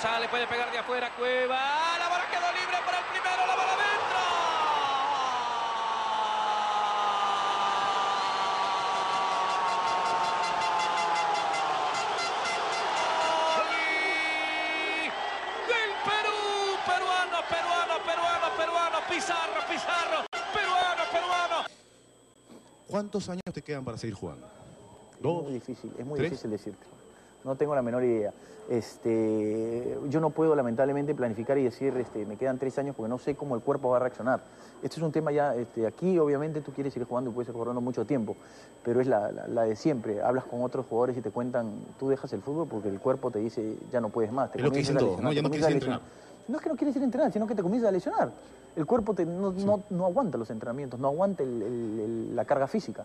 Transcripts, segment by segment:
Sale, puede pegar de afuera, Cueva. La bola quedó libre para el primero, la bola dentro. Del Perú, peruano, peruano, peruano, peruano, Pizarro, Pizarro, peruano, peruano. ¿Cuántos años te quedan para seguir jugando? Es ¿Dos? muy difícil, es muy ¿Tres? difícil decirte. No tengo la menor idea. Este, yo no puedo lamentablemente planificar y decir, este, me quedan tres años porque no sé cómo el cuerpo va a reaccionar. Este es un tema ya, este, aquí obviamente tú quieres seguir jugando y puedes seguir jugando mucho tiempo, pero es la, la- la de siempre. Hablas con otros jugadores y te cuentan, tú dejas el fútbol porque el cuerpo te dice, ya no puedes más. Te Es lo que comienzas dicen a todos, ¿no? Ya no quieres ir lesionar. No es que no quieres ir a entrenar, sino que te comienzas a lesionar. El cuerpo te- no, no- no aguanta los entrenamientos, no aguanta el- el- el- la carga física.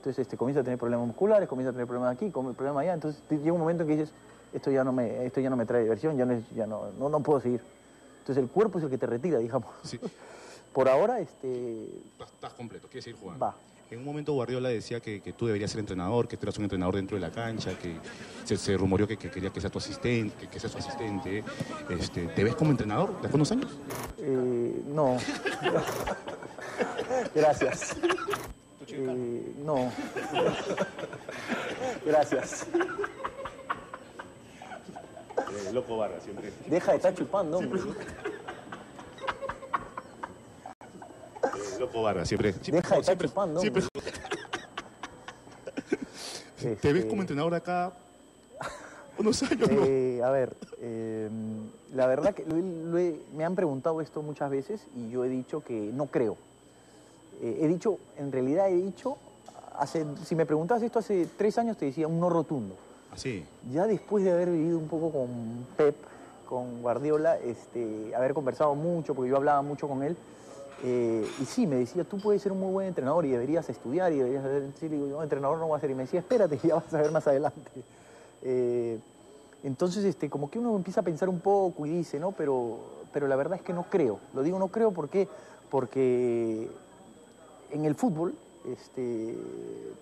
Entonces este, comienza a tener problemas musculares, comienza a tener problemas aquí, problemas allá. Entonces llega un momento en que dices, esto ya no me, esto ya no me trae diversión, ya, no, es- ya no, no, no puedo seguir. Entonces el cuerpo es el que te retira, digamos. Sí. Por ahora, este, Estás, estás completo, quieres seguir jugando. va. En un momento Guardiola decía que, que tú deberías ser entrenador, que tú eras un entrenador dentro de la cancha, que se, se rumoreó que, que quería que sea tu asistente, que, que sea su asistente. Este, ¿Te ves como entrenador de hace unos años? Eh, no. Gracias. Eh, no. Gracias. loco Barra, siempre. Deja de estar chupando, hombre. loco Barra, siempre. siempre- Deja de estar chupando, siempre-. ¿Te ves Este, como entrenador acá unos años? no? Eh, a ver, eh, la verdad que lo he- lo he- me han preguntado esto muchas veces y yo he dicho que no creo. Eh, he dicho, en realidad he dicho, hace, si me preguntabas esto hace tres años te decía un no rotundo. Así. Ya después de haber vivido un poco con Pep, con Guardiola, este, haber conversado mucho, porque yo hablaba mucho con él, eh, y sí, me decía, tú puedes ser un muy buen entrenador y deberías estudiar y deberías hacer... Sí, le digo, yo entrenador no voy a ser. Y me decía, espérate, ya vas a ver más adelante. Eh, entonces, este, como que uno empieza a pensar un poco y dice, ¿no? Pero, pero la verdad es que no creo. Lo digo no creo porque, porque en el fútbol este,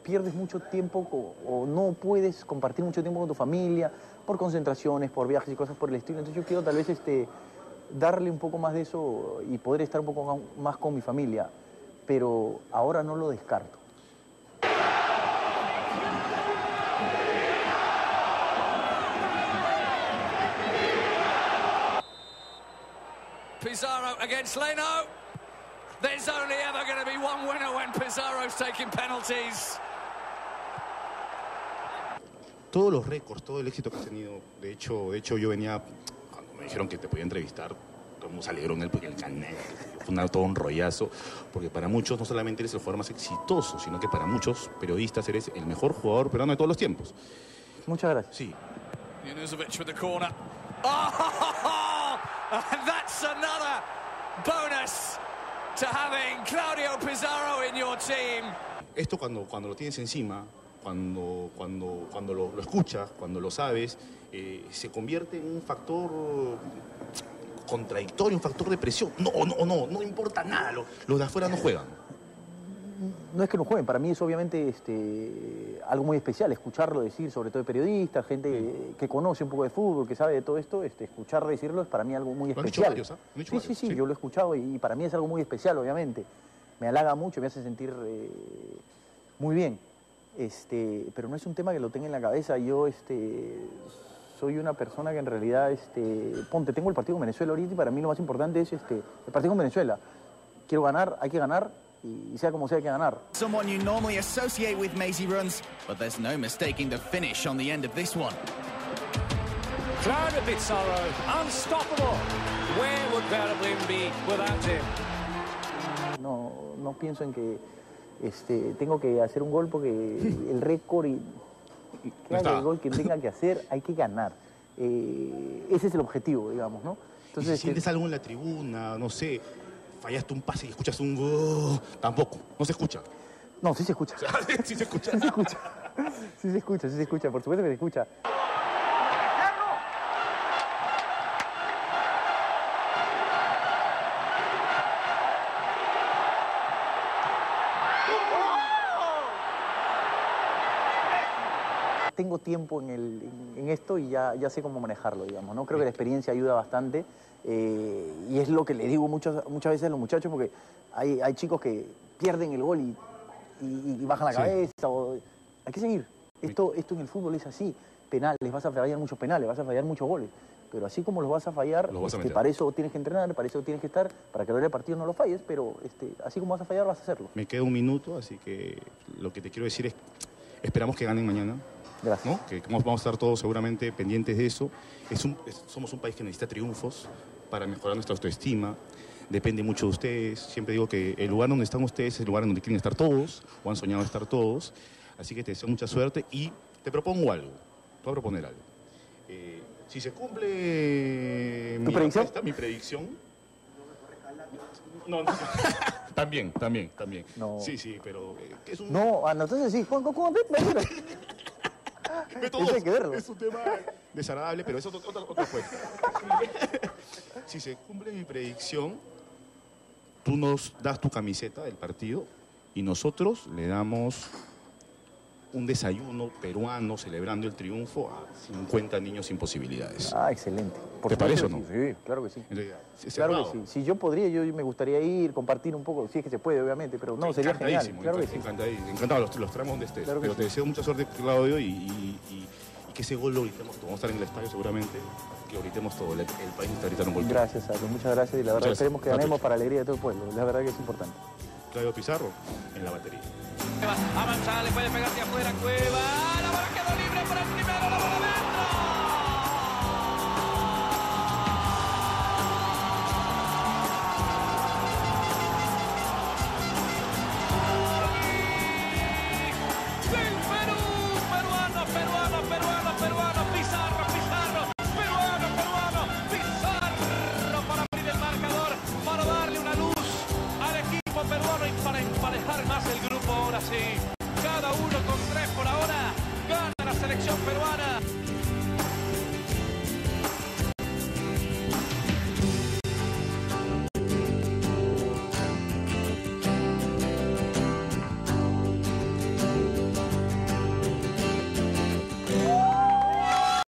pierdes mucho tiempo o no puedes compartir mucho tiempo con tu familia por concentraciones, por viajes y cosas por el estilo. Entonces yo quiero tal vez este, darle un poco más de eso y poder estar un poco más con mi familia, pero ahora no lo descarto. Pizarro against Leno. There's only ever going to be one winner when Pizarro's taking penalties. Todos los récords, todo el éxito que has tenido. De hecho, de hecho yo venía, cuando me dijeron que te podía entrevistar, todo el mundo se alegró en el, en el canal. Fue una- todo un rollazo, porque para muchos no solamente eres el jugador más exitoso, sino que para muchos periodistas eres el mejor jugador peruano de todos los tiempos. Muchas gracias. Sí, Junuzovic with the corner. Oh, and that's another bonus to having Claudio Pizarro in your team. esto cuando, cuando lo tienes encima, cuando, cuando, cuando lo, escuchas, cuando lo sabes, eh, se convierte en un factor contradictorio, un factor de presión. No, no, no, no importa nada, lo- los de afuera no juegan. No es que no jueguen, para mí es obviamente este, algo muy especial escucharlo decir, sobre todo de periodistas, gente que conoce un poco de fútbol, que sabe de todo esto, este, escuchar decirlo es para mí algo muy especial. sí, sí, sí, sí. yo lo he escuchado y, y para mí es algo muy especial, obviamente. Me halaga mucho, me hace sentir eh, muy bien. Este, pero no es un tema que lo tenga en la cabeza. Yo este, soy una persona que en realidad, este, ponte, tengo el partido con Venezuela ahorita y para mí lo más importante es este, el partido con Venezuela. Quiero ganar, hay que ganar y sea como sea hay que ganar. Someone you normally associate with mazy runs, but there's no mistaking the finish on the end of this one. Claudio Pizarro, unstoppable. Where would Bremen be without him? No, no pienso en que este, tengo que hacer un gol porque el récord y, y que No haga está. el gol que tenga que hacer, hay que ganar. Eh, ese es el objetivo, digamos, ¿no? Y si Entonces, este, sientes algo en la tribuna, no sé, fallaste un pase y escuchas un... Tampoco, no se escucha. no, sí se escucha. sí se escucha. Sí se escucha. Sí se escucha, sí se escucha, por supuesto que se escucha. Tengo tiempo en, el, en, esto y ya, ya sé cómo manejarlo, digamos, ¿no? Creo que la experiencia ayuda bastante eh, y es lo que le digo muchas, muchas veces a los muchachos porque hay, hay chicos que pierden el gol y, y- y bajan la Sí. cabeza. o- hay que seguir. Esto, esto en el fútbol es así. Penales, vas a fallar muchos penales, vas a fallar muchos goles. Pero así como los vas a fallar, vas este, para eso tienes que entrenar, para eso tienes que estar, para que a la hora del partido no lo falles, pero este, así como vas a fallar, vas a hacerlo. Me queda un minuto, así que lo que te quiero decir es, esperamos que ganen mañana. Gracias. ¿no? Que vamos vamos a estar todos seguramente pendientes de eso. Es un- es- somos un país que necesita triunfos para mejorar nuestra autoestima. Depende mucho de ustedes. Siempre digo que el lugar donde están ustedes es el lugar donde quieren estar todos o han soñado estar todos. Así que te deseo mucha suerte y te propongo algo. Te voy a proponer algo. Eh, si se cumple mi predicción? apuesta, mi predicción. No, no. también, también, también. No. Sí, sí, pero eh, que es un No, ah, no, entonces sí, Juan, ven, ven. Métodos. Que verlo. Es un tema desagradable, pero eso es otra, otra cuenta. si se cumple mi predicción, tú nos das tu camiseta del partido y nosotros le damos un desayuno peruano celebrando el triunfo a 50 niños sin posibilidades. Ah, excelente. ¿Te parece o no? Sí, claro que sí. Entonces, Claro que sí. Si yo podría, yo me gustaría ir, compartir un poco, si es que se puede, obviamente, pero no, sería genial. Claro que sí. encantadísimo. Encantado, los, los traemos donde estés. Claro pero sí. te deseo mucha suerte, Claudio, y, y- y- y que ese gol lo gritemos. todo. Vamos a estar en el estadio seguramente, que lo gritemos todo. El, el país está gritando un gol. Gracias, Carlos. Muchas gracias y la verdad esperemos que ganemos para alegría de todo el pueblo. La verdad que es importante. Claudio Pizarro en la batería. Avanza, le puede pegar hacia afuera, Cueva. La bola quedó libre para el primero, la bola